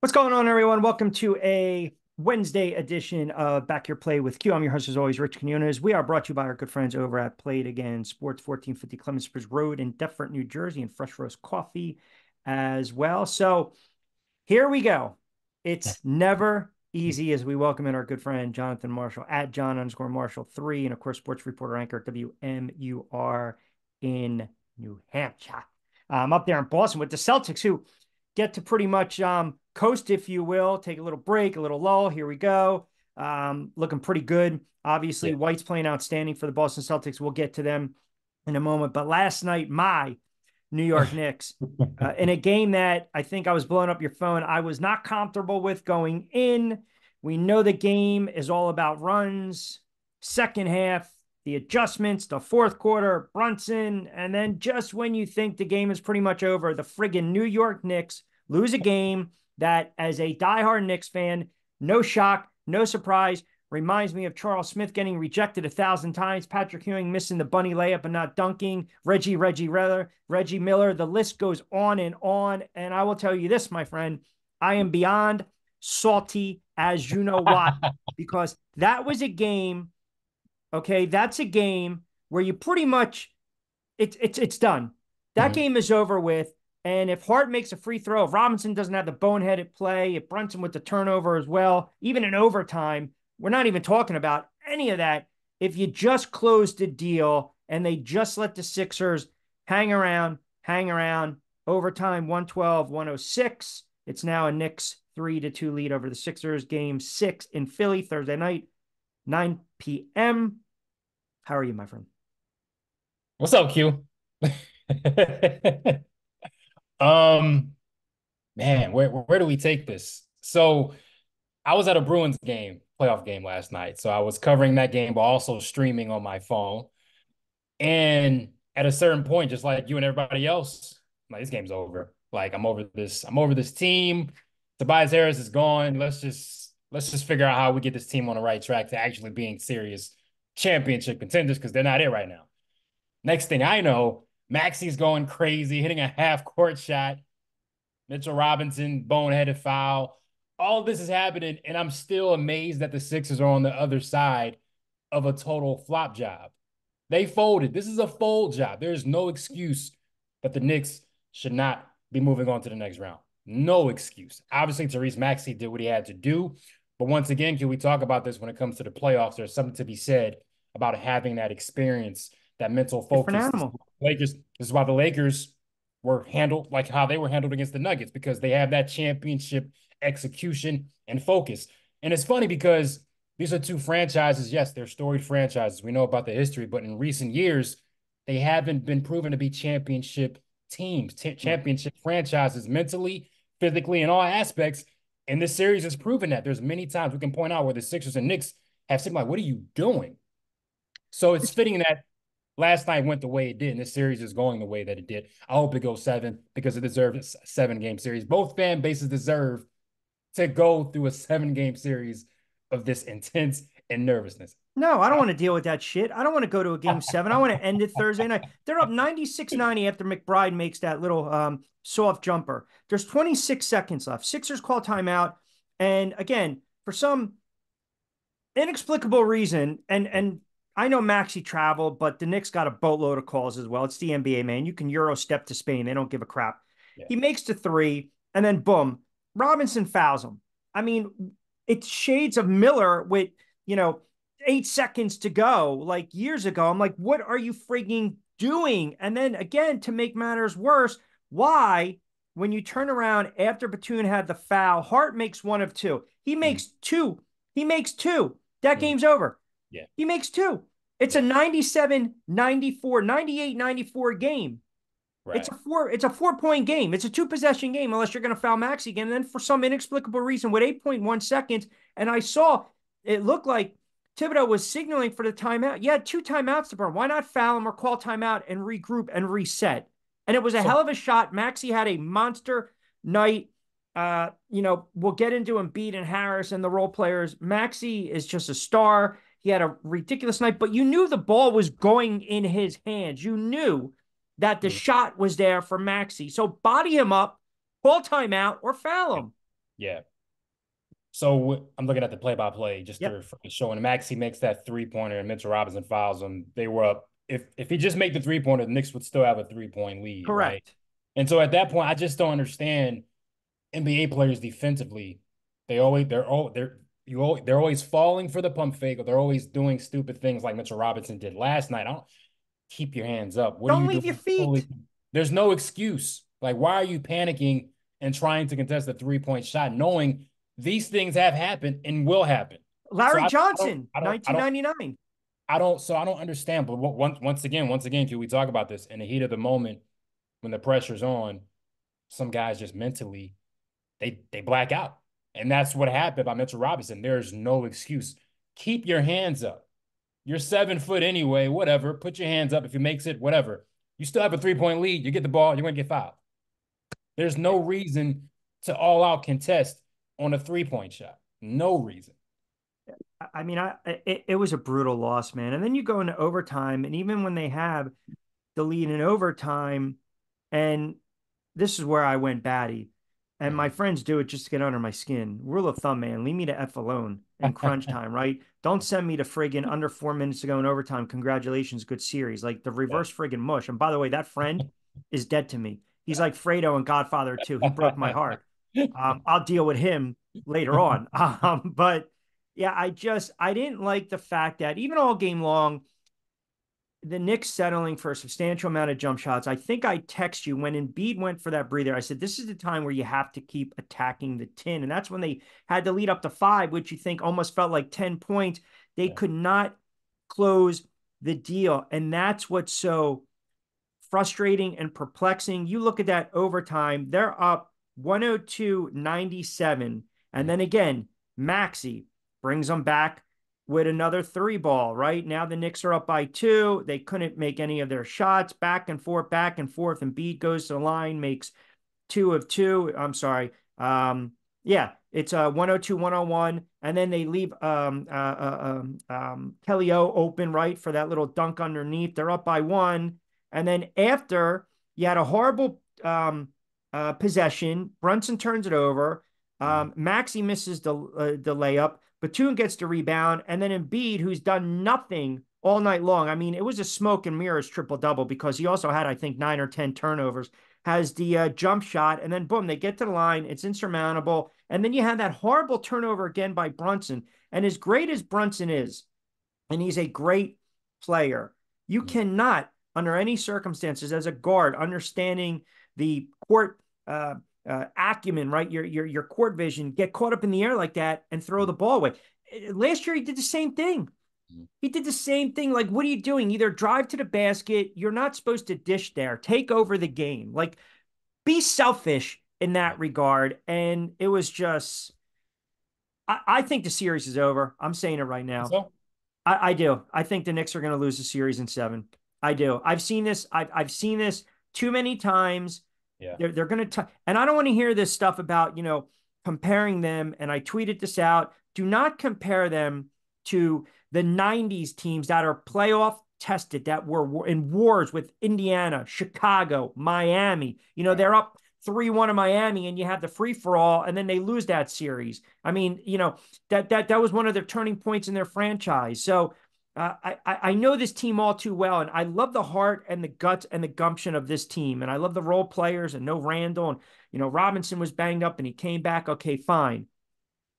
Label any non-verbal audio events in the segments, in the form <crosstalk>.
What's going on, everyone? Welcome to a Wednesday edition of Back Your Play with Q. I'm your host, as always, Rich Quinones. We are brought to you by our good friends over at Play It Again Sports, 1450 Clements Road in Deptford, New Jersey, and Fresh Roast Coffee as well. So here we go. It's never easy as we welcome in our good friend Jonathan Marshall at John underscore Marshall three, and of course, sports reporter anchor WMUR in New Hampshire. I'm up there in Boston with the Celtics, who get to pretty much um, coast, if you will, take a little break, a little lull. Here we go. Um, looking pretty good. Obviously, yeah. White's playing outstanding for the Boston Celtics. We'll get to them in a moment. But last night, my New York Knicks, <laughs> uh, in a game that I think I was blowing up your phone, I was not comfortable with going in. We know the game is all about runs. Second half, the adjustments, the fourth quarter, Brunson, and then just when you think the game is pretty much over, the friggin' New York Knicks lose a game that, as a diehard Knicks fan, no shock, no surprise, reminds me of Charles Smith getting rejected a thousand times, Patrick Ewing missing the bunny layup and not dunking, Reggie, Reggie Miller, Reggie Miller. The list goes on and on. And I will tell you this, my friend, I am beyond salty as you know what, <laughs> because that was a game. Okay, that's a game where you pretty much it's it's it's done. That mm-hmm. game is over with. And if Hart makes a free throw, if Robinson doesn't have the boneheaded play, if Brunson with the turnover as well, even in overtime, we're not even talking about any of that. If you just closed the deal and they just let the Sixers hang around, hang around, overtime 112, 106. It's now a Knicks 3 to 2 lead over the Sixers. Game six in Philly Thursday night, 9 p.m. How are you, my friend? What's up, Q? <laughs> Um, man, where where do we take this? So, I was at a Bruins game, playoff game last night. So I was covering that game, but also streaming on my phone. And at a certain point, just like you and everybody else, like this game's over. Like I'm over this. I'm over this team. Tobias Harris is gone. Let's just let's just figure out how we get this team on the right track to actually being serious championship contenders because they're not it right now. Next thing I know, Maxey's going crazy, hitting a half court shot. Mitchell Robinson, boneheaded foul. All this is happening, and I'm still amazed that the Sixers are on the other side of a total flop job. They folded. This is a fold job. There is no excuse that the Knicks should not be moving on to the next round. No excuse. Obviously, Tyrese Maxey did what he had to do. But once again, can we talk about this when it comes to the playoffs? There's something to be said about having that experience that mental focus. Animal. Lakers. This is why the Lakers were handled like how they were handled against the Nuggets because they have that championship execution and focus. And it's funny because these are two franchises. Yes, they're storied franchises. We know about the history, but in recent years, they haven't been proven to be championship teams, t- mm-hmm. championship franchises mentally, physically, in all aspects. And this series has proven that. There's many times we can point out where the Sixers and Knicks have said, like, what are you doing? So it's fitting that last night went the way it did, and this series is going the way that it did. I hope it goes seven because it deserves a seven game series. Both fan bases deserve to go through a seven game series of this intense and nervousness. No, I don't want to deal with that shit. I don't want to go to a game seven. I want to end it Thursday night. They're up 96 90 after McBride makes that little um, soft jumper. There's 26 seconds left. Sixers call timeout. And again, for some inexplicable reason, and and I know Maxey traveled, but the Knicks got a boatload of calls as well. It's the NBA, man. You can Euro step to Spain. They don't give a crap. Yeah. He makes the three, and then boom, Robinson fouls him. I mean, it's shades of Miller with, you know, eight seconds to go, like years ago. I'm like, what are you frigging doing? And then again, to make matters worse, why, when you turn around after Batum had the foul, Hart makes one of two. He hmm. makes mm. two. He makes two. That mm. game's over. Yeah. He makes two. It's a 97, 94, 98, 94 game. Right. It's a four, it's a four-point game. It's a two-possession game, unless you're gonna foul Max again. And then for some inexplicable reason, with 8.1 seconds, and I saw it looked like Thibodeau was signaling for the timeout. You had two timeouts to burn. Why not foul him or call timeout and regroup and reset? And it was a so, hell of a shot. Maxey had a monster night. Uh, you know, we'll get into Embiid and Harris and the role players. Maxey is just a star. He had a ridiculous night, but you knew the ball was going in his hands. You knew that the mm-hmm. shot was there for Maxey. So body him up, call timeout, or foul him. Yeah. So I'm looking at the play-by-play just Yep. to showing Maxey makes that three-pointer and Mitchell Robinson fouls him. They were up. If if he just made the three-pointer, the Knicks would still have a three-point lead. Correct. Right? And so at that point, I just don't understand NBA players defensively. They always they're all they're you always, they're always falling for the pump fake or they're always doing stupid things like Mitchell Robinson did last night. I don't keep your hands up. What Don't you leave doing? your feet. There's no excuse. Like, why are you panicking and trying to contest a three point shot, knowing these things have happened and will happen? Larry So I- I don't- Johnson, I don't- I don't- 1999. I don't. So I don't understand. But what- once once again, once again, can we talk about this in the heat of the moment when the pressure's on? Some guys just mentally they they black out, and that's what happened by Mitchell Robinson. There's no excuse. Keep your hands up. You're seven foot anyway. Whatever. Put your hands up. If he makes it, whatever. You still have a three point lead. You get the ball. You're gonna get fouled. There's no reason to all out contest on a three point shot. No reason. I- I mean, I it, it was a brutal loss, man. And then you go into overtime, and even when they have the lead in overtime, and this is where I went batty, and my friends do it just to get under my skin. Rule of thumb, man, leave me to f alone in crunch <laughs> time, right? Don't send me to friggin' under four minutes to go in overtime. Congratulations, good series. Like the reverse friggin' mush. And by the way, that friend <laughs> is dead to me. He's like <laughs> Fredo and Godfather too. He broke my heart. Um, I'll deal with him later on. Um, but yeah, I just I didn't like the fact that even all game long, the Knicks settling for a substantial amount of jump shots. I think I text you when Embiid went for that breather. I said this is the time where you have to keep attacking the tin, and that's when they had to lead up to five, which you think almost felt like ten points. They Yeah. could not close the deal, and that's what's so frustrating and perplexing. You look at that overtime; they're up 102-97, and then again, Maxey brings them back with another three ball, right? Now the Knicks are up by two. They couldn't make any of their shots back and forth, back and forth. Embiid goes to the line, makes two of two. I'm sorry. Um, yeah, it's a 102, 101. And then they leave um, uh, uh, um, um, Kelly O open, right, for that little dunk underneath. They're up by one. And then after you had a horrible um, uh, possession, Brunson turns it over. Um, Maxey misses the uh, the layup. Batum gets the rebound, and then Embiid, who's done nothing all night long. I mean, it was a smoke and mirrors triple double because he also had, I think, nine or ten turnovers. Has the uh, jump shot, and then boom, they get to the line. It's insurmountable, and then you have that horrible turnover again by Brunson. And as great as Brunson is, and he's a great player, you Mhm. cannot, under any circumstances, as a guard, understanding the court. Uh, uh, acumen, right? Your your your court vision, get caught up in the air like that and throw the ball away. Uh, Last year he did the same thing. Mhm. He did the same thing. Like, what are you doing? Either drive to the basket. You're not supposed to dish there. Take over the game. Like, be selfish in that regard. And it was just, I, I think the series is over. I'm saying it right now. So I, I do. I think the Knicks are going to lose the series in seven. I do. I've seen this. I've I've seen this too many times. Yeah. They're they're going to and I don't want to hear this stuff about, you know, comparing them and I tweeted this out. Do not compare them to the 90s teams that are playoff tested that were in wars with Indiana, Chicago, Miami. You know, they're up 3-1 in Miami and you have the free for all and then they lose that series. I mean, you know, that that that was one of their turning points in their franchise. So uh, I I know this team all too well, and I love the heart and the guts and the gumption of this team, and I love the role players and no Randall and you know Robinson was banged up and he came back. Okay, fine,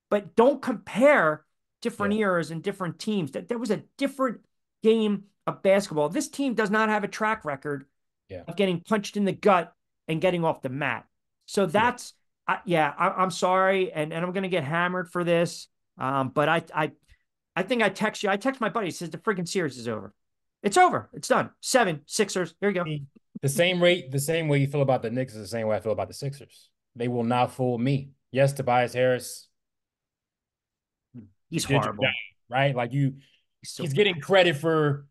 but don't compare different Yeah. eras and different teams. That there was a different game of basketball. This team does not have a track record Yeah. of getting punched in the gut and getting off the mat. So that's yeah, I, am sorry, and, and I'm gonna get hammered for this. Um, but I I I think I text you. I text my buddy. He says the freaking series is over. It's over. It's done. Seven Sixers. Here you go. the same rate, the same way you feel about the Knicks is the same way I feel about the Sixers. They will not fool me. Yes, Tobias Harris, He's horrible. job, right? Like you, He's so he's getting credit for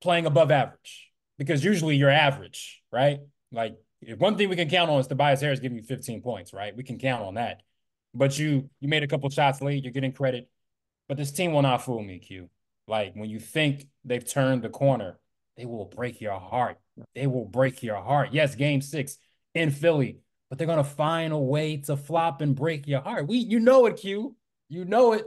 playing above average because usually you're average, right? Like if one thing we can count on is Tobias Harris giving you 15 points, right? We can count on that. But you you made a couple shots late, you're getting credit. But this team will not fool me, Q. Like when you think they've turned the corner, they will break your heart. They will break your heart. Yes, game six in Philly, but they're gonna find a way to flop and break your heart. We, you know it, Q. You know it.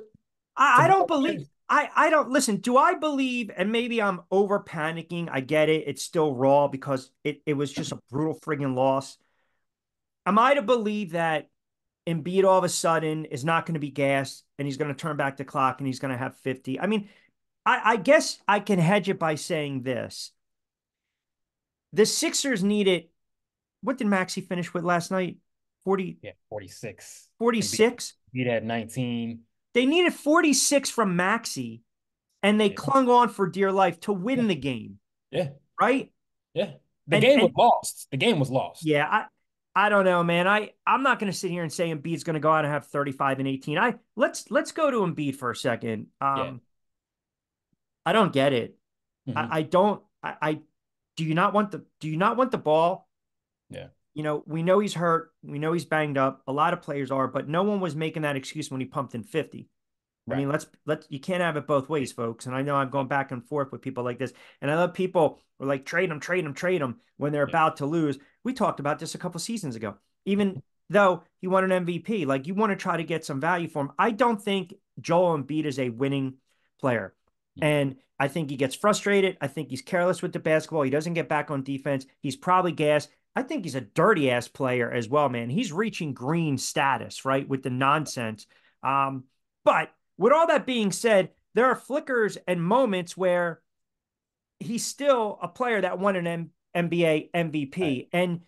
I, I don't believe. I, I don't listen. Do I believe, and maybe I'm over panicking. I get it. It's still raw because it, it was just a brutal friggin' loss. Am I to believe that Embiid all of a sudden is not going to be gassed and he's going to turn back the clock and he's going to have 50? I mean, I, I guess I can hedge it by saying this. The Sixers needed, what did Maxey finish with last night? 40, Yeah, 46. 46? Embiid had 19. They needed 46 from Maxey and they Yeah. clung on for dear life to win Yeah. the game, Yeah, right? yeah. The And- game was lost. The game was lost. Yeah, I I don't know, man. I I'm not going to sit here and say Embiid's going to go out and have 35 and 18. I let's let's go to Embiid for a second. Um Yeah. I don't get it. Mhm. I, I don't I, I do you not want the do you not want the ball? Yeah. You know, we know he's hurt, we know he's banged up. A lot of players are, but no one was making that excuse when he pumped in 50. I mean, let's let's you can't have it both ways, folks. And I know I'm going back and forth with people like this. And I love people who are like trade them, trade them, trade them when they're Yeah. about to lose. We talked about this a couple seasons ago. Even though he won an MVP, like you want to try to get some value for him. I don't think Joel Embiid is a winning player. Mhm. And I think he gets frustrated. I think he's careless with the basketball. He doesn't get back on defense. He's probably gas. I think he's a dirty ass player as well, man. He's reaching green status, right? With the nonsense. Um, but with all that being said, there are flickers and moments where he's still a player that won an M- NBA MVP. Right. And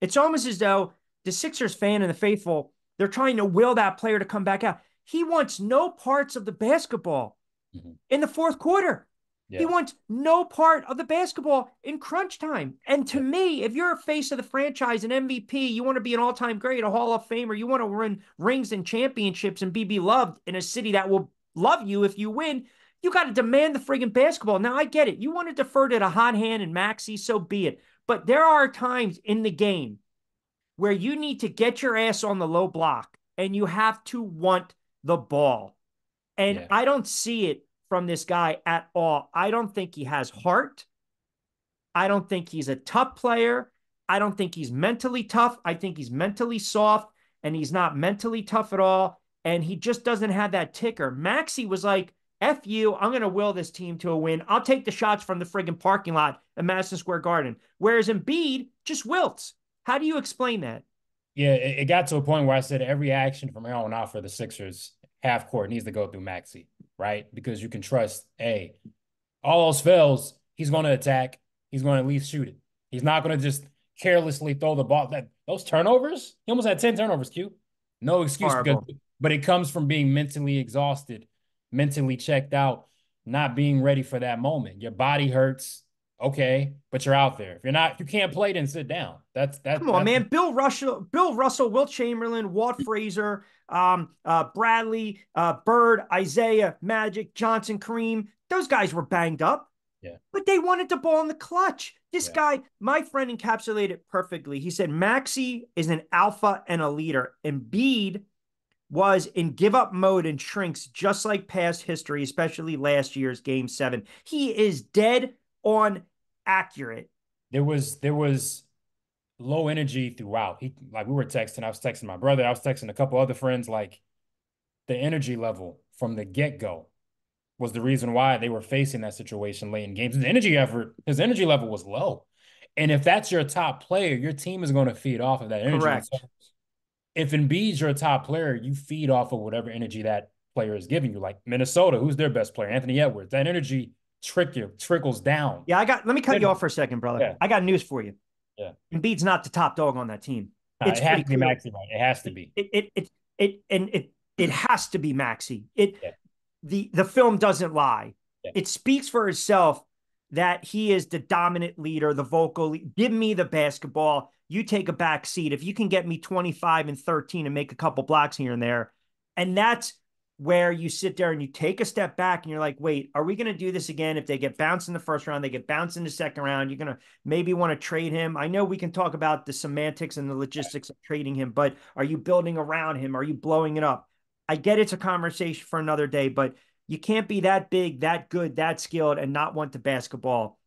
it's almost as though the Sixers fan and the faithful, they're trying to will that player to come back out. He wants no parts of the basketball Mhm. in the fourth quarter. Yeah. He wants no part of the basketball in crunch time. And to Yeah. me, if you're a face of the franchise, an MVP, you want to be an all time great, a Hall of Famer, you want to win rings and championships and be beloved in a city that will love you if you win, you got to demand the friggin' basketball. Now, I get it. You want to defer to the hot hand and Maxey, so be it. But there are times in the game where you need to get your ass on the low block and you have to want the ball. And Yeah. I don't see it from this guy at all. I don't think he has heart. I don't think he's a tough player. I don't think he's mentally tough. I think he's mentally soft and he's not mentally tough at all. And he just doesn't have that ticker. Maxey was like, F you, I'm going to will this team to a win. I'll take the shots from the friggin' parking lot at Madison Square Garden. Whereas Embiid just wilts. How do you explain that? Yeah, it, got to a point where I said every action from here on out for the Sixers half court needs to go through Maxey, right? Because you can trust, hey, all else fails, he's going to attack. He's going to at least shoot it. He's not going to just carelessly throw the ball. That those turnovers, he almost had ten turnovers. Q, no excuse. Because, but it comes from being mentally exhausted, mentally checked out, not being ready for that moment. Your body hurts. Okay, but you're out there. If you're not, you can't play, then sit down. That's that's Come on, man. Bill Russell, Bill Russell, Wilt Chamberlain, Walt Frazier, um, uh, Bradley, uh, Bird, Isiah, Magic, Johnson, Kareem. Those guys were banged up. Yeah. But they wanted the ball in the clutch. This Yeah. guy, my friend encapsulated it perfectly. He said Maxey is an alpha and a leader. Embiid was in give up mode and shrinks just like past history, especially last year's game seven. He is dead on accurate. there was there was low energy throughout. He like we were texting. I was texting my brother. I was texting a couple other friends. Like the energy level from the get go was the reason why they were facing that situation late in games. His energy effort, his energy level was low. And if that's your top player, your team is going to feed off of that energy. Correct. So if Embiid's your top player, you feed off of whatever energy that player is giving you. Like Minnesota, who's their best player? Anthony Edwards. That energy trickle trickles down. Yeah, I got. Let me cut you off for a second, brother. Yeah. I got news for you. Yeah. Embiid's not the top dog on that team. Nah, It's it has to be. Maxey, right? It has to be. It it it it and it it has to be Maxey. It Yeah. the the film doesn't lie. Yeah. It speaks for itself that he is the dominant leader, the vocal. le- Give me the basketball. You take a back seat. If you can get me 25 and 13 and make a couple blocks here and there. And that's where you sit there and you take a step back and you're like, wait, are we going to do this again? If they get bounced in the first round, they get bounced in the second round, you're going to maybe want to trade him. I know we can talk about the semantics and the logistics of trading him, but are you building around him? Are you blowing it up? I get it's a conversation for another day, but you can't be that big, that good, that skilled, and not want the basketball.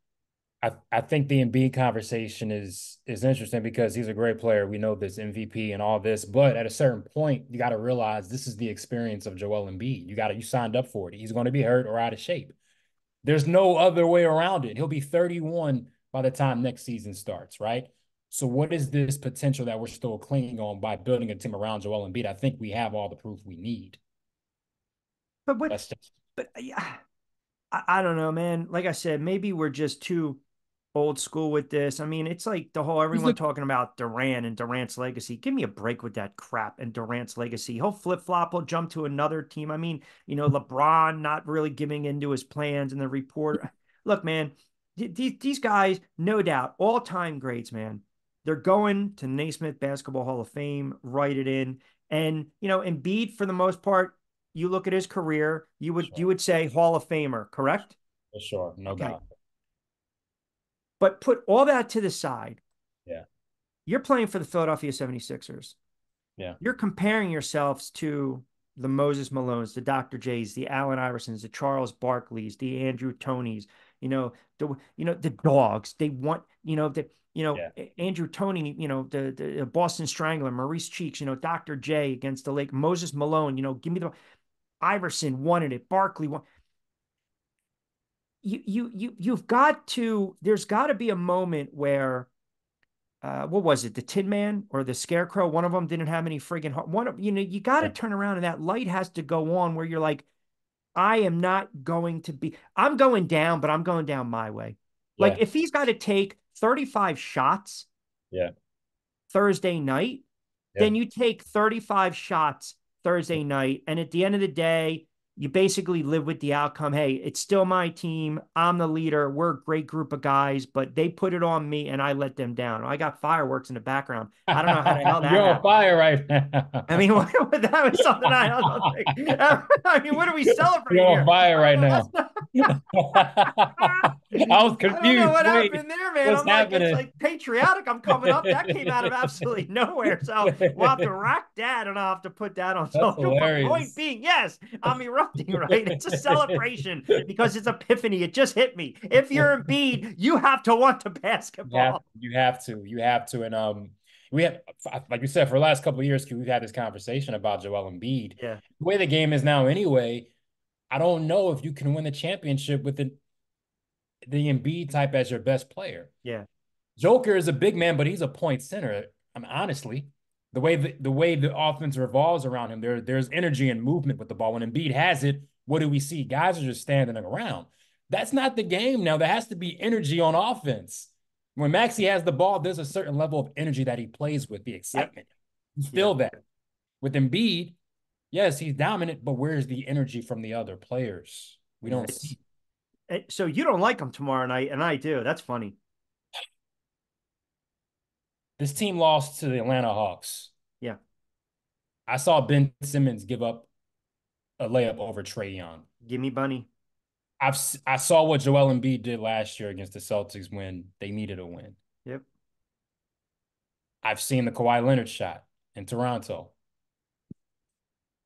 I, I think the Embiid conversation is is interesting because he's a great player. We know this MVP and all this, but at a certain point, you got to realize this is the experience of Joel Embiid. You got to you signed up for it. He's going to be hurt or out of shape. There's no other way around it. He'll be 31 by the time next season starts, right? So what is this potential that we're still clinging on by building a team around Joel Embiid? I think we have all the proof we need. But what? Just... But yeah, I, I don't know, man. Like I said, maybe we're just too old school with this. I mean, it's like the whole everyone talking about Durant and Durant's legacy. Give me a break with that crap and Durant's legacy. He'll flip flop, he'll jump to another team. I mean, you know, LeBron not really giving into his plans and the report. Look, man, these, these guys, no doubt, all time greats, man. They're going to Naismith Basketball Hall of Fame, write it in. And, you know, Embiid, for the most part, you look at his career, you would sure. you would say Hall of Famer, correct? For sure, no okay. doubt. But put all that to the side. Yeah. You're playing for the Philadelphia 76ers. Yeah. You're comparing yourselves to the Moses Malones, the Dr. J's, the Allen Iversons, the Charles Barkleys, the Andrew Toneys, you know, the you know, the dogs. They want, you know, the you know, yeah. Andrew Toney, you know, the, the Boston Strangler, Maurice Cheeks, you know, Dr. J against the Lake, Moses Malone, you know, give me the Iverson wanted it, Barkley won you you you you've got to there's got to be a moment where uh, what was it the tin man or the scarecrow one of them didn't have any friggin' heart. one of you know you got to turn around and that light has to go on where you're like i am not going to be i'm going down but i'm going down my way yeah. like if he's got to take 35 shots yeah thursday night yeah. then you take 35 shots thursday night and at the end of the day you basically live with the outcome. Hey, it's still my team. I'm the leader. We're a great group of guys, but they put it on me and I let them down. I got fireworks in the background. I don't know how the hell that <laughs> You're happened. on fire right now. I mean, <laughs> what, what, that was something I, I was like, I mean, what are we celebrating? You're on fire right <laughs> now. I was confused. I don't know what Wait, happened there, man. I'm like, it's like patriotic. I'm coming up. That came out of absolutely nowhere. So we'll have to rock that and I'll have to put that on social. Point being, yes, I'm erupting, <laughs> right? It's a celebration because it's epiphany. It just hit me. If you're <laughs> Embiid, you have to want to basketball. You have, you have to. You have to. And um, we have, like you said, for the last couple of years, we've had this conversation about Joel Embiid. Yeah. The way the game is now, anyway, I don't know if you can win the championship with the the Embiid type as your best player. Yeah. Joker is a big man, but he's a point center. I mean, honestly, the way the, the way the offense revolves around him, there there's energy and movement with the ball. When Embiid has it, what do we see? Guys are just standing around. That's not the game now. There has to be energy on offense. When Maxey has the ball, there's a certain level of energy that he plays with, the excitement. Yep. You feel yep. that. With Embiid, yes, he's dominant, but where's the energy from the other players? We don't it's, see. So you don't like him tomorrow night, and I do. That's funny. This team lost to the Atlanta Hawks. Yeah. I saw Ben Simmons give up a layup over Trae Young. Give me Bunny. I've I saw what Joel Embiid did last year against the Celtics when they needed a win. Yep. I've seen the Kawhi Leonard shot in Toronto.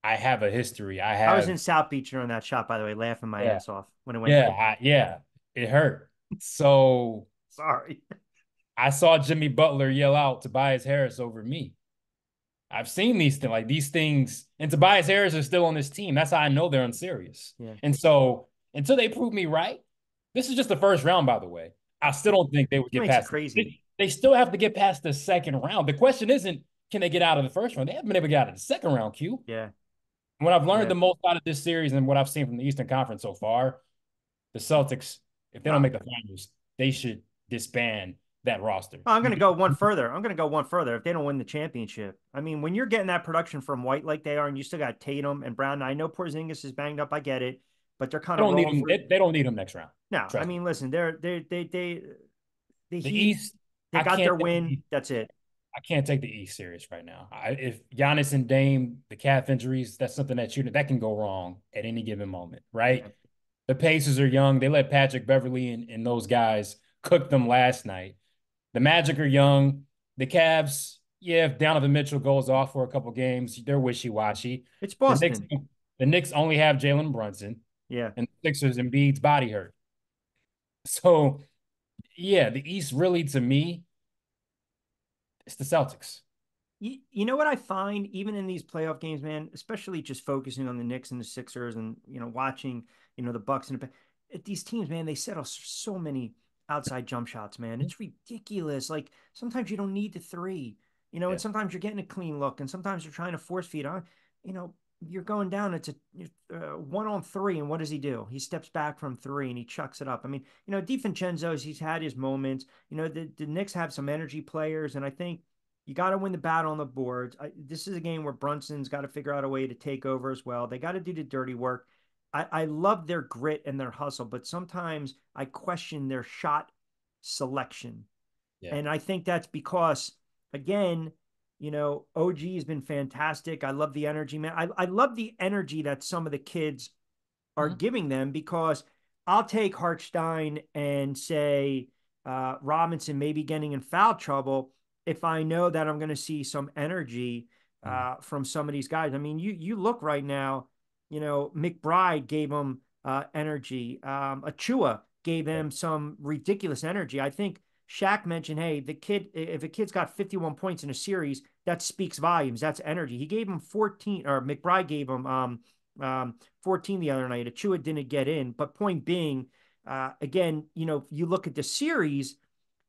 I have a history. I have. I was in South Beach during that shot, by the way, laughing my yeah. ass off when it went. Yeah, I, yeah, it hurt. So <laughs> sorry. I saw Jimmy Butler yell out to Tobias Harris over me. I've seen these things, like these things, and Tobias Harris is still on this team. That's how I know they're unserious. Yeah. And so until they prove me right, this is just the first round, by the way. I still don't think they would get past crazy. They, they, still have to get past the second round. The question isn't can they get out of the first round? They haven't been able to get out of the second round, Q. Yeah. What I've learned yeah. the most out of this series and what I've seen from the Eastern Conference so far, the Celtics, if they don't make the finals, they should disband that roster. I'm going to go one further. I'm going to go one further. If they don't win the championship, I mean, when you're getting that production from White like they are, and you still got Tatum and Brown. I know Porzingis is banged up. I get it, but they're kind they of don't need him. They, they, don't need him next round. No, I mean, listen, they're they they they the, the East. They got their win. The that's it. I can't take the East serious right now. I, if Giannis and Dame, the calf injuries, that's something that you that can go wrong at any given moment, right? The Pacers are young. They let Patrick Beverley and, and those guys cook them last night. The Magic are young. The Cavs, yeah, if Donovan Mitchell goes off for a couple games, they're wishy washy. It's Boston. The Knicks, the Knicks only have Jalen Brunson. Yeah. And the Sixers Embiid's body hurt. So yeah, the East really to me, it's the Celtics. You, you know what I find even in these playoff games, man, especially just focusing on the Knicks and the Sixers and you know watching you know the Bucks and the, these teams, man, they settle so many outside jump shots, man. It's ridiculous. Like sometimes you don't need the three, you know, yeah. and sometimes you're getting a clean look, and sometimes you're trying to force feed on. You know, you're going down. It's a uh, one on three, and what does he do? He steps back from three and he chucks it up. I mean, you know, DiVincenzo's he's had his moments. You know, the, the Knicks have some energy players, and I think you got to win the battle on the boards. I, this is a game where Brunson's got to figure out a way to take over as well. They got to do the dirty work. I, I love their grit and their hustle, but sometimes I question their shot selection. Yeah. And I think that's because, again, you know, OG has been fantastic. I love the energy, man. I, I love the energy that some of the kids are mm-hmm. giving them because I'll take Hartenstein and say uh, Robinson maybe getting in foul trouble if I know that I'm going to see some energy mm. uh, mm. from some of these guys. I mean, you you look right now you know, McBride gave him uh, energy. Um, Achiuwa gave him some ridiculous energy. I think Shaq mentioned, hey, the kid, if a kid's got 51 points in a series, that speaks volumes. That's energy. He gave him 14, or McBride gave him um, um, 14 the other night. Achiuwa didn't get in. But point being, uh, again, you know, you look at the series,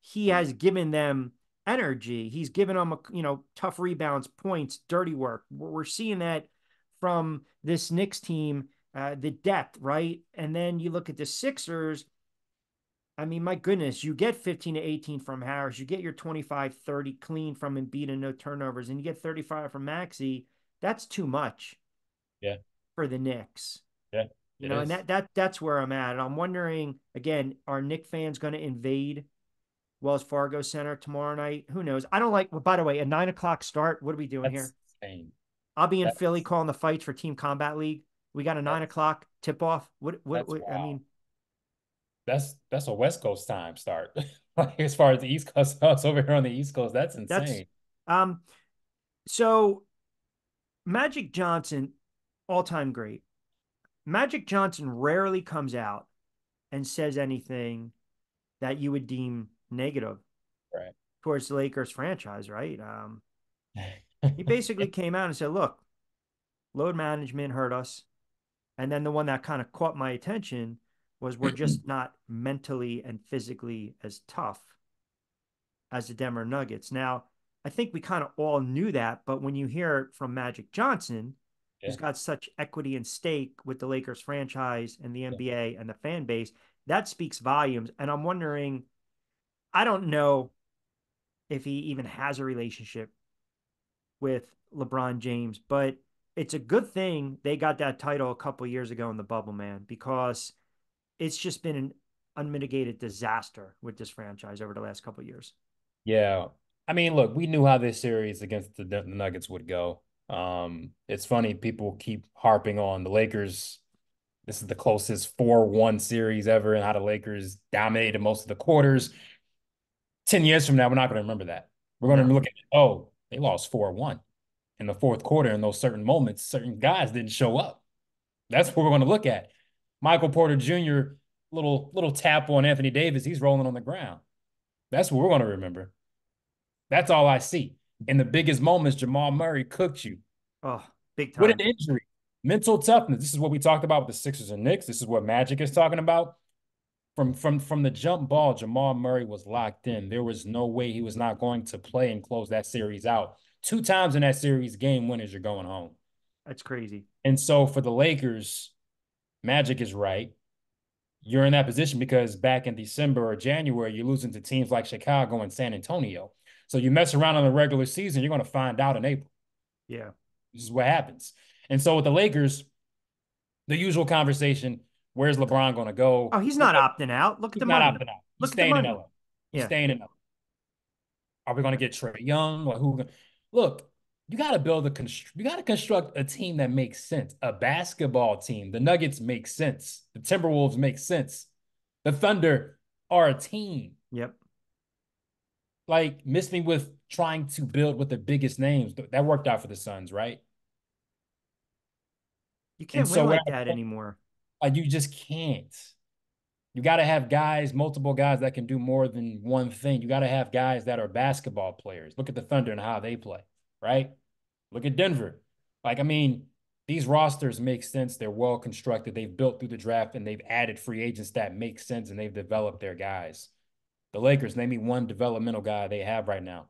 he has given them energy. He's given them, a, you know, tough rebounds, points, dirty work. We're seeing that from this Knicks team, uh, the depth, right? And then you look at the Sixers. I mean, my goodness, you get 15 to 18 from Harris. You get your 25, 30 clean from Embiid and no turnovers, and you get 35 from Maxey. That's too much. Yeah. For the Knicks. Yeah. You know, is. and that that that's where I'm at. And I'm wondering again, are Knick fans going to invade Wells Fargo Center tomorrow night? Who knows? I don't like. Well, by the way, a nine o'clock start. What are we doing that's here? Insane. I'll be in That's, Philly calling the fights for Team Combat League. We got a nine o'clock tip off. What? What? what I mean, that's that's a West Coast time start. <laughs> like as far as the East Coast, us over here on the East Coast, that's insane. That's, um, so Magic Johnson, all time great. Magic Johnson rarely comes out and says anything that you would deem negative right. towards the Lakers franchise, right? Um, <laughs> he basically came out and said, look, load management hurt us. And then the one that kind of caught my attention was we're just <clears throat> not mentally and physically as tough as the Denver Nuggets. Now, I think we kind of all knew that, but when you hear it from Magic Johnson, yeah. who's got such equity and stake with the Lakers franchise and the NBA yeah. and the fan base, that speaks volumes. And I'm wondering, I don't know if he even has a relationship with LeBron James, but it's a good thing they got that title a couple years ago in the bubble, man, because it's just been an unmitigated disaster with this franchise over the last couple years. Yeah. I mean, look, we knew how this series against the, the Nuggets would go. Um, it's funny people keep harping on the Lakers. This is the closest 4-1 series ever and how the Lakers dominated most of the quarters. 10 years from now, we're not going to remember that. We're going to look at, oh, they lost 4 1 in the fourth quarter. In those certain moments, certain guys didn't show up. That's what we're going to look at. Michael Porter Jr., little little tap on Anthony Davis, he's rolling on the ground. That's what we're going to remember. That's all I see. In the biggest moments, Jamal Murray cooked you. Oh, big time. With an injury. Mental toughness. This is what we talked about with the Sixers and Knicks. This is what Magic is talking about from from from the jump ball, Jamal Murray was locked in. There was no way he was not going to play and close that series out. Two times in that series, game winners, you're going home. That's crazy. And so for the Lakers, Magic is right. You're in that position because back in December or January, you're losing to teams like Chicago and San Antonio. So you mess around on the regular season, you're going to find out in April. Yeah. This is what happens. And so with the Lakers, the usual conversation Where's LeBron going to go? Oh, he's not opting out. Look at the not money. opting out. He's Look staying in LA. He's yeah. staying in LA. Are we going to get Trae Young or who? Look, you got to build a constr- you got to construct a team that makes sense. A basketball team. The Nuggets make sense. The Timberwolves make sense. The Thunder are a team. Yep. Like miss me with trying to build with the biggest names. That worked out for the Suns, right? You can't and win so like that anymore. Like you just can't. You got to have guys, multiple guys that can do more than one thing. You got to have guys that are basketball players. Look at the Thunder and how they play, right? Look at Denver. Like, I mean, these rosters make sense. They're well constructed. They've built through the draft and they've added free agents that make sense and they've developed their guys. The Lakers, name me one developmental guy they have right now.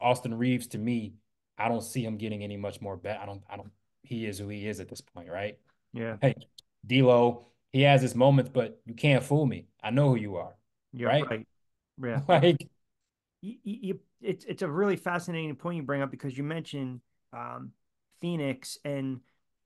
Austin Reaves, to me, I don't see him getting any much more bet. I don't, I don't, he is who he is at this point, right? Yeah. Hey, D'Lo, he has his moments, but you can't fool me. I know who you are. You're right. right. Yeah. <laughs> like you, you, it's it's a really fascinating point you bring up because you mentioned um, Phoenix and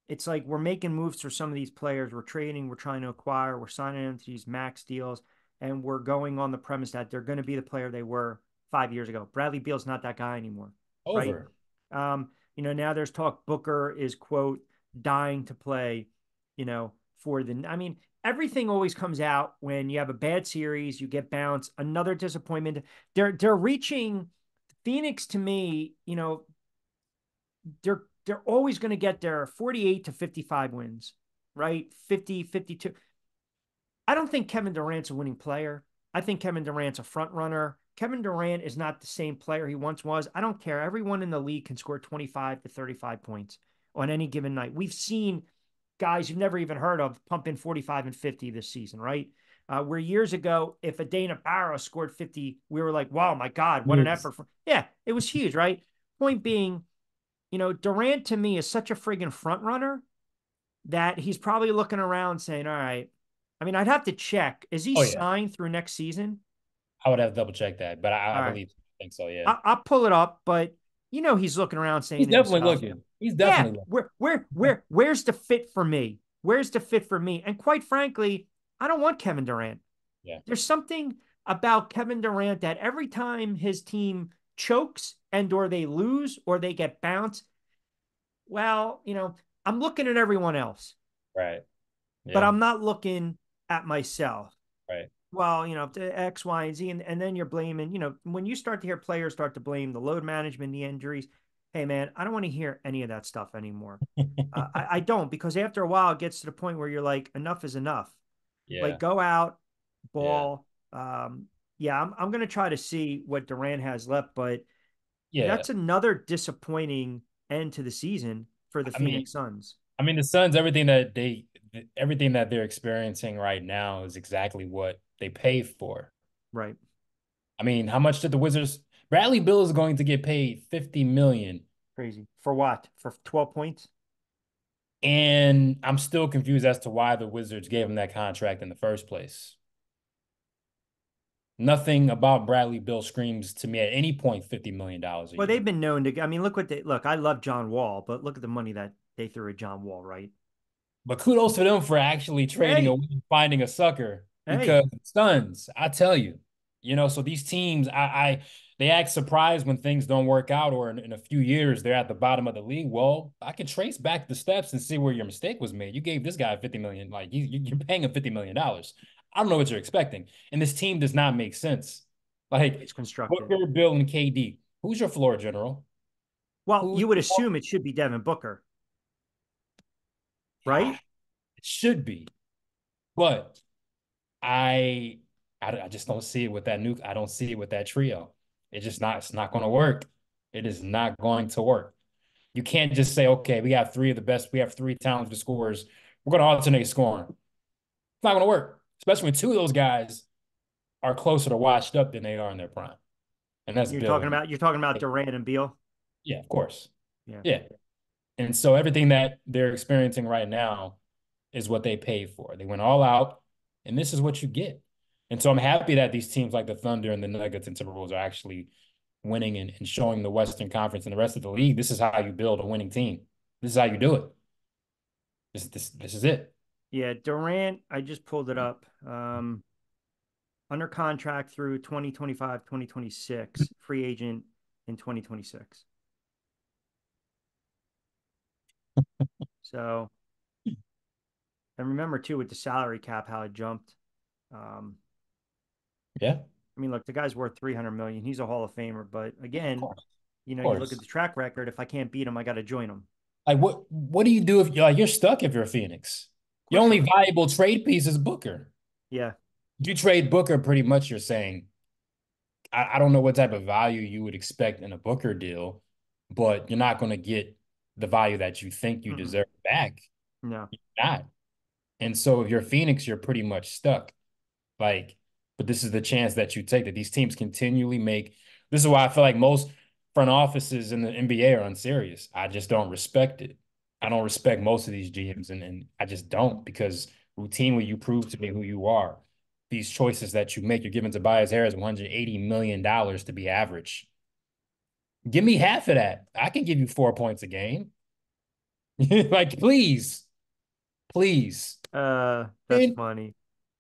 it's like we're making moves for some of these players. We're trading, we're trying to acquire, we're signing into these max deals, and we're going on the premise that they're going to be the player they were five years ago. Bradley Beal's not that guy anymore. over. Right? Um, you know, now there's talk Booker is quote dying to play, you know, for the I mean, everything always comes out when you have a bad series, you get bounced, another disappointment. They're they're reaching Phoenix to me, you know, they're they're always going to get their 48 to 55 wins, right? 50, 52. I don't think Kevin Durant's a winning player. I think Kevin Durant's a front runner. Kevin Durant is not the same player he once was. I don't care. Everyone in the league can score 25 to 35 points on any given night. We've seen guys you've never even heard of pump in 45 and 50 this season, right? Uh, where years ago, if a Dana Barros scored 50, we were like, wow, my God, what yes. an effort. For... Yeah, it was huge, right? Point being, you know, Durant to me is such a friggin' front runner that he's probably looking around saying, all right, I mean, I'd have to check. Is he oh, yeah. signed through next season? I would have to double check that, but I, I believe, right. I think so. Yeah, I, will pull it up, but you know, he's looking around saying, he's definitely himself, looking. He's definitely yeah, where, where, where, where's the fit for me? Where's the fit for me? And quite frankly, I don't want Kevin Durant. Yeah, there's something about Kevin Durant that every time his team chokes and or they lose or they get bounced, well, you know, I'm looking at everyone else. Right. Yeah. But I'm not looking at myself. Right. Well, you know, X, Y, and Z. And, and then you're blaming, you know, when you start to hear players start to blame the load management, the injuries, hey, man, I don't want to hear any of that stuff anymore. uh, I, I <laughs> don't, because after a while, it gets to the point where you're like, enough is enough. Yeah. Like, go out, ball. Yeah. Um, yeah, I'm, I'm going to try to see what Durant has left, but yeah, that's another disappointing end to the season for the I Phoenix mean, Suns. I mean, the Suns, everything that they everything that they're experiencing right now is exactly what they pay for. Right. I mean, how much did the Wizards? Bradley Beal is going to get paid fifty million. Crazy for what? For twelve points. And I'm still confused as to why the Wizards gave him that contract in the first place. Nothing about Bradley Beal screams to me at any point fifty million dollars. Well, year. they've been known to. I mean, look what they look. I love John Wall, but look at the money that they threw at John Wall, right? But kudos to them for actually trading hey. and finding a sucker because hey. Suns, I tell you, you know, so these teams, I, I they act surprised when things don't work out or in, in, a few years they're at the bottom of the league. Well, I can trace back the steps and see where your mistake was made. You gave this guy 50 million, like you, you're paying him 50 million dollars. I don't know what you're expecting. And this team does not make sense. Like it's constructed. Booker, Beal, and KD. Who's your floor general? Well, Who's you would assume it should be Devin Booker <sighs> right? It should be, but I, I, I just don't see it with that nuke. I don't see it with that trio. It's just not. It's not going to work. It is not going to work. You can't just say, okay, we have three of the best. We have three talented scorers. We're going to alternate scoring. It's not going to work, especially when two of those guys are closer to washed up than they are in their prime. And that's you're talking about. You're talking about Durant and Beal. Yeah, of course. Yeah. Yeah. And so everything that they're experiencing right now is what they paid for. They went all out, and this is what you get. And so I'm happy that these teams like the Thunder and the Nuggets and Timberwolves are actually winning and, and showing the Western Conference and the rest of the league this is how you build a winning team. This is how you do it. This this this is it. Yeah, Durant, I just pulled it up. Um, under contract through 2025, 2026, free agent in 2026. <laughs> so, and remember too with the salary cap how it jumped. Um, yeah. I mean, look, the guy's worth three hundred million. He's a Hall of Famer, but again, you know, you look at the track record. If I can't beat him, I got to join him. Like, what? What do you do if you're like you're stuck if you're a Phoenix? Your only valuable trade piece is Booker. Yeah. You trade Booker, pretty much you're saying, I, I don't know what type of value you would expect in a Booker deal, but you're not going to get the value that you think you Mm-mm. deserve back. No. You're not. And so if you're Phoenix, you're pretty much stuck. Like, but this is the chance that you take that these teams continually make. This is why I feel like most front offices in the NBA are unserious. I just don't respect it. I don't respect most of these GMs, and, and I just don't because routinely you prove to me who you are. These choices that you make, you're giving Tobias Harris $180 million to be average. Give me half of that. I can give you four points a game. <laughs> like, please, please. Uh, that's Man, funny.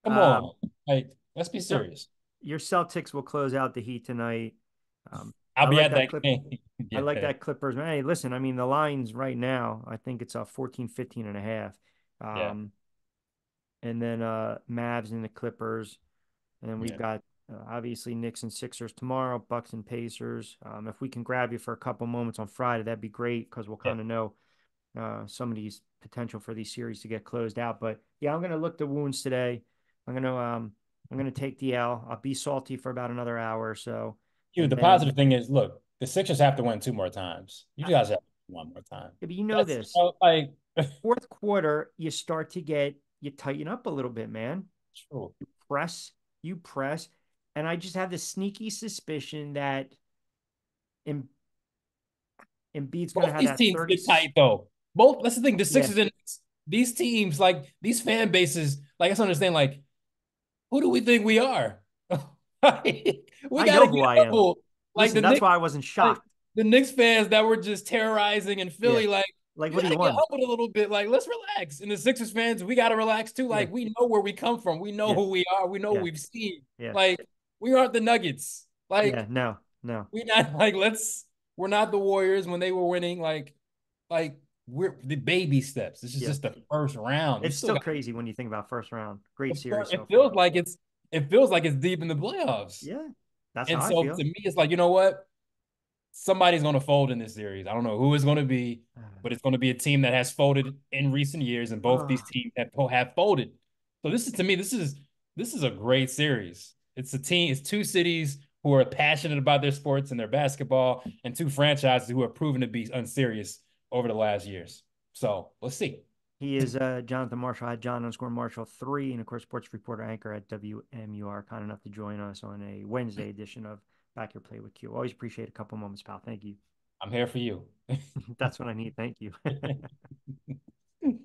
Come Um, on. Like, let's be serious. Your Celtics will close out the Heat tonight. Um, I'll I be like at that that clip. game. <laughs> I like that Clippers. Man, hey, listen, I mean, the lines right now, I think it's a 14, 15 and a half. Yeah. Um, and then uh Mavs and the Clippers. And then we've Yeah. got uh, obviously Knicks and Sixers tomorrow, Bucks and Pacers. Um, if we can grab you for a couple moments on Friday, that'd be great because we'll kind of know uh some of these potential for these series to get closed out. But yeah, I'm gonna look the wounds today. I'm gonna um I'm gonna take the L. I'll be salty for about another hour or so. Dude, the then- positive thing is, look, the Sixers have to win two more times. You guys have one more time. Yeah, but you know That's- this. you know, like, <laughs> Fourth quarter, you start to get you tighten up a little bit, man. true. Press, you press, and I just have this sneaky suspicion that Em- Embiid's going to have that teams 30 get tight though. Both. That's the thing. The Yeah. Sixers and these teams, like these fan bases, like I understand. Like, who do we think we are? <laughs> we I know who I am. Like Listen, that's Knicks, why I wasn't shocked. the Knicks fans that were just terrorizing in Philly. Like, Like, you what do you want? humbled a little bit. Like, let's relax. And the Sixers fans, we gotta relax too. Like, Yeah. we know where we come from. We know Yeah. who we are. We know Yeah. what we've seen. Yeah. Like, we aren't the Nuggets. Like, yeah, no, no. we not <laughs> like let's we're not the Warriors when they were winning. Like, like we're the baby steps. This is Yeah. just the first round. It's still got- crazy when you think about first round. Great it series. feels- so It feels far. like it's it feels like it's deep in the playoffs. yeah, that's and so to me, it's like you know what, somebody's gonna fold in this series. I don't know who it's gonna be, <sighs> but it's gonna be a team that has folded in recent years, and both these Ah. teams have have folded. So this is to me, this is this is a great series. It's a team. It's two cities who are passionate about their sports and their basketball, and two franchises who have proven to be unserious over the last years. So let's see. He is uh, Jonathan Marshall at John underscore Marshall three, and of course, sports reporter anchor at WMUR. Kind enough to join us on a Wednesday edition of Back Your Play with Q. Always appreciate a couple moments, pal. Thank you. I'm here for you. <laughs> That's what I need. Thank you. <laughs>